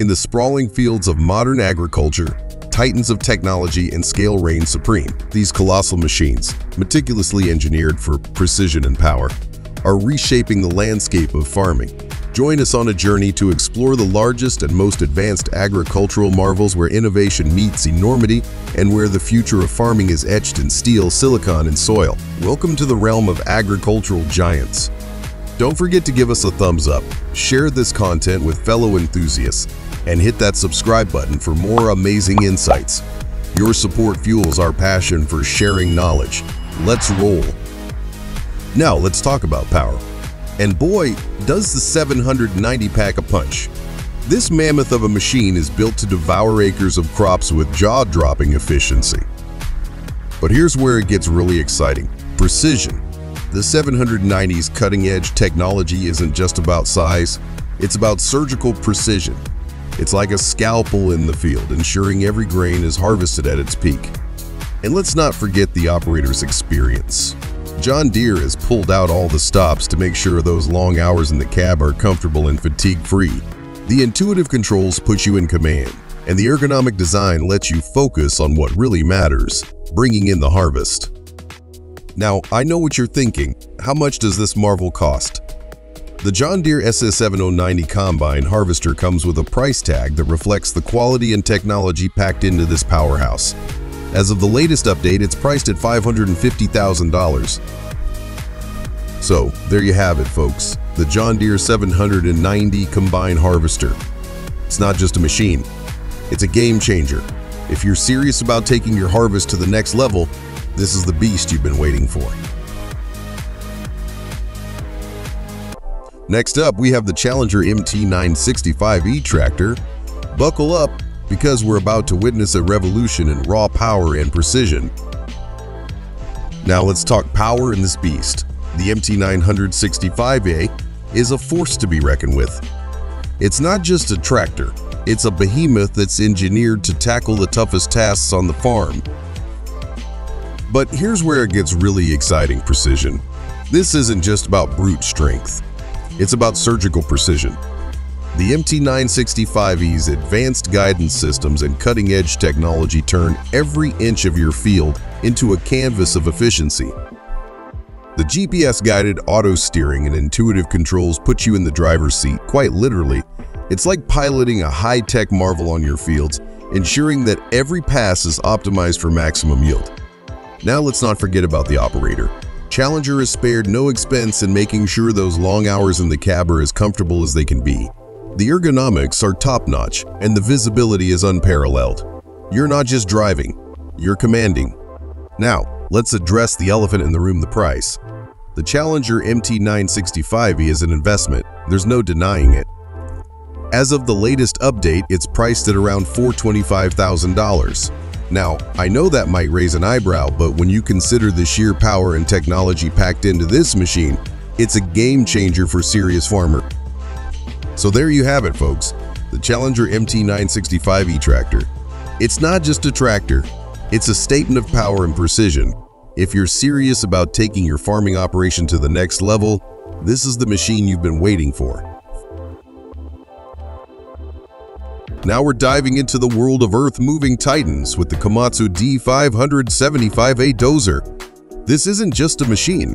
In the sprawling fields of modern agriculture, titans of technology and scale reign supreme. These colossal machines, meticulously engineered for precision and power, are reshaping the landscape of farming. Join us on a journey to explore the largest and most advanced agricultural marvels where innovation meets enormity and where the future of farming is etched in steel, silicon, and soil. Welcome to the realm of agricultural giants. Don't forget to give us a thumbs up, share this content with fellow enthusiasts, and hit that subscribe button for more amazing insights. Your support fuels our passion for sharing knowledge. Let's roll. Now let's talk about power. And boy, does the 790 pack a punch. This mammoth of a machine is built to devour acres of crops with jaw-dropping efficiency. But here's where it gets really exciting. Precision. The 790's cutting-edge technology isn't just about size, it's about surgical precision. It's like a scalpel in the field, ensuring every grain is harvested at its peak. And let's not forget the operator's experience. John Deere has pulled out all the stops to make sure those long hours in the cab are comfortable and fatigue-free. The intuitive controls put you in command, and the ergonomic design lets you focus on what really matters, bringing in the harvest. Now, I know what you're thinking. How much does this marvel cost? The John Deere SS7090 Combine Harvester comes with a price tag that reflects the quality and technology packed into this powerhouse. As of the latest update, it's priced at $550,000. So, there you have it, folks. The John Deere 790 Combine Harvester. It's not just a machine. It's a game changer. If you're serious about taking your harvest to the next level, this is the beast you've been waiting for. Next up, we have the Challenger MT965E tractor. Buckle up because we're about to witness a revolution in raw power and precision. Now let's talk power in this beast. The MT965E is a force to be reckoned with. It's not just a tractor, it's a behemoth that's engineered to tackle the toughest tasks on the farm. But here's where it gets really exciting precision. This isn't just about brute strength. It's about surgical precision. The MT965E's advanced guidance systems and cutting-edge technology turn every inch of your field into a canvas of efficiency. The GPS-guided auto steering and intuitive controls put you in the driver's seat, quite literally. It's like piloting a high-tech marvel on your fields, ensuring that every pass is optimized for maximum yield. Now let's not forget about the operator. Challenger has spared no expense in making sure those long hours in the cab are as comfortable as they can be. The ergonomics are top-notch and the visibility is unparalleled. You're not just driving, you're commanding. Now, let's address the elephant in the room, the price. The Challenger MT965E is an investment, there's no denying it. As of the latest update, it's priced at around $425,000. Now, I know that might raise an eyebrow, but when you consider the sheer power and technology packed into this machine, it's a game changer for serious farmer. So there you have it, folks, the Challenger MT965E tractor. It's not just a tractor, it's a statement of power and precision. If you're serious about taking your farming operation to the next level, this is the machine you've been waiting for. Now we're diving into the world of earth-moving titans with the Komatsu D575A dozer. This isn't just a machine,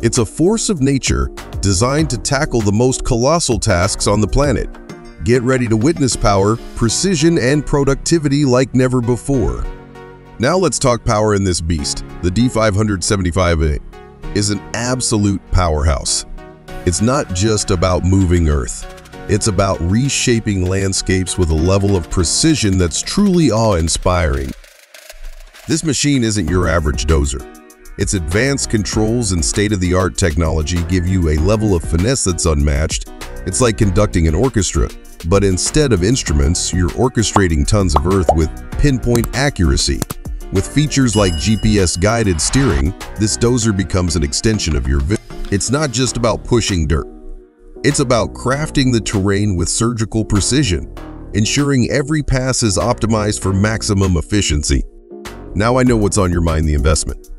it's a force of nature designed to tackle the most colossal tasks on the planet. Get ready to witness power, precision, and productivity like never before. Now let's talk power in this beast. The D575A is an absolute powerhouse. It's not just about moving Earth. It's about reshaping landscapes with a level of precision that's truly awe-inspiring. This machine isn't your average dozer. Its advanced controls and state-of-the-art technology give you a level of finesse that's unmatched. It's like conducting an orchestra, but instead of instruments, you're orchestrating tons of earth with pinpoint accuracy. With features like GPS-guided steering, this dozer becomes an extension of your vision. It's not just about pushing dirt. It's about crafting the terrain with surgical precision, ensuring every pass is optimized for maximum efficiency. Now I know what's on your mind, the investment.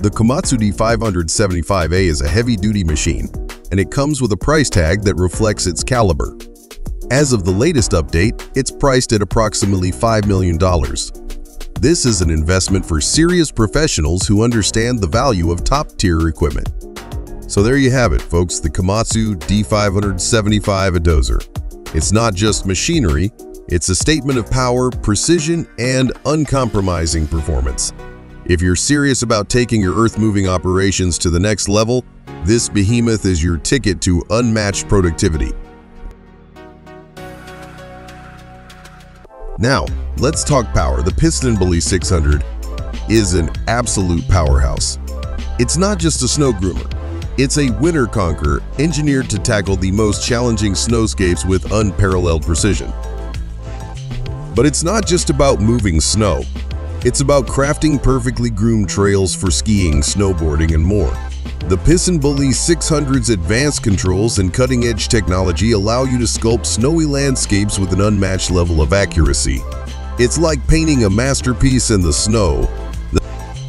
The Komatsu D575A is a heavy-duty machine, and it comes with a price tag that reflects its caliber. As of the latest update, it's priced at approximately $5 million. This is an investment for serious professionals who understand the value of top-tier equipment. So there you have it, folks, the Komatsu D575A dozer. It's not just machinery, it's a statement of power, precision, and uncompromising performance. If you're serious about taking your earth-moving operations to the next level, this behemoth is your ticket to unmatched productivity. Now, let's talk power. The PistenBully 600 is an absolute powerhouse. It's not just a snow groomer. It's a winter conqueror engineered to tackle the most challenging snowscapes with unparalleled precision. But it's not just about moving snow. It's about crafting perfectly groomed trails for skiing, snowboarding, and more. The PistenBully 600's advanced controls and cutting-edge technology allow you to sculpt snowy landscapes with an unmatched level of accuracy. It's like painting a masterpiece in the snow.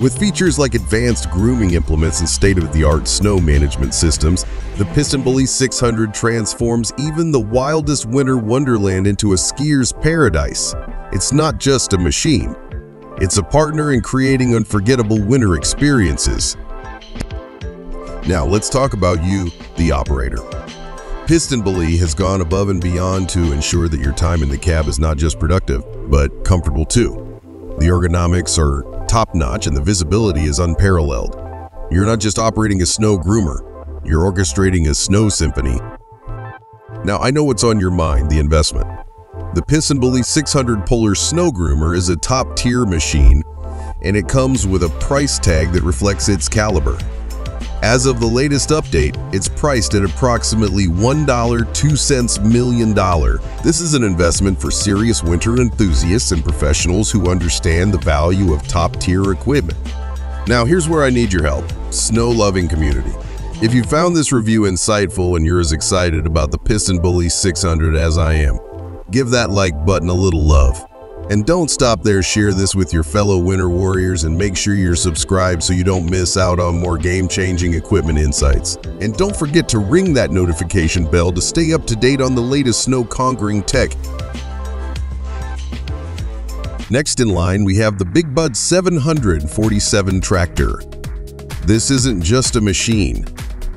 With features like advanced grooming implements and state-of-the-art snow management systems, the PistenBully 600 transforms even the wildest winter wonderland into a skier's paradise. It's not just a machine. It's a partner in creating unforgettable winter experiences. Now let's talk about you, the operator. PistenBully has gone above and beyond to ensure that your time in the cab is not just productive, but comfortable too. The ergonomics are top-notch and the visibility is unparalleled. You're not just operating a snow groomer, you're orchestrating a snow symphony. Now I know what's on your mind, the investment. The PistenBully 600 Polar Snow Groomer is a top-tier machine and it comes with a price tag that reflects its caliber. As of the latest update, it's priced at approximately $1.02 million. This is an investment for serious winter enthusiasts and professionals who understand the value of top-tier equipment. Now here's where I need your help, snow-loving community. If you found this review insightful and you're as excited about the PistenBully 600 as I am, give that like button a little love. And don't stop there, share this with your fellow Winter Warriors and make sure you're subscribed so you don't miss out on more game-changing equipment insights. And don't forget to ring that notification bell to stay up to date on the latest snow-conquering tech. Next in line, we have the Big Bud 747 tractor. This isn't just a machine.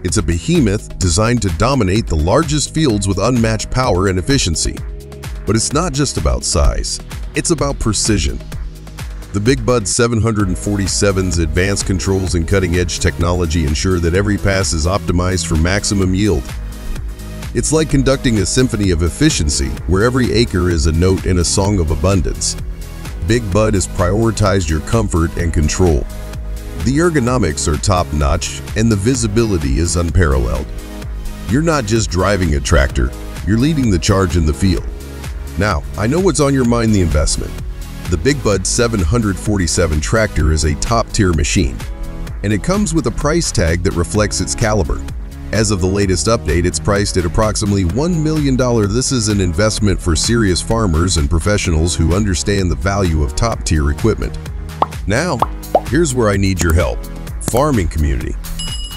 It's a behemoth designed to dominate the largest fields with unmatched power and efficiency. But it's not just about size. It's about precision. The Big Bud 747's advanced controls and cutting-edge technology ensure that every pass is optimized for maximum yield. It's like conducting a symphony of efficiency, where every acre is a note in a song of abundance. Big Bud has prioritized your comfort and control. The ergonomics are top-notch, and the visibility is unparalleled. You're not just driving a tractor, you're leading the charge in the field. Now, I know what's on your mind the investment. The Big Bud 747 tractor is a top-tier machine, and it comes with a price tag that reflects its caliber. As of the latest update, it's priced at approximately $1 million. This is an investment for serious farmers and professionals who understand the value of top-tier equipment. Now, here's where I need your help. Farming community.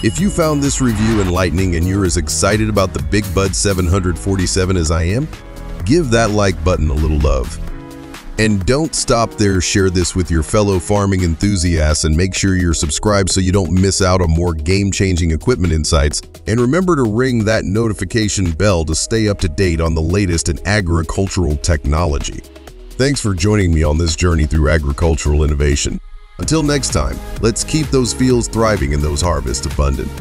If you found this review enlightening and you're as excited about the Big Bud 747 as I am, give that like button a little love. And don't stop there, share this with your fellow farming enthusiasts and make sure you're subscribed so you don't miss out on more game-changing equipment insights. And remember to ring that notification bell to stay up to date on the latest in agricultural technology. Thanks for joining me on this journey through agricultural innovation. Until next time, let's keep those fields thriving and those harvests abundant.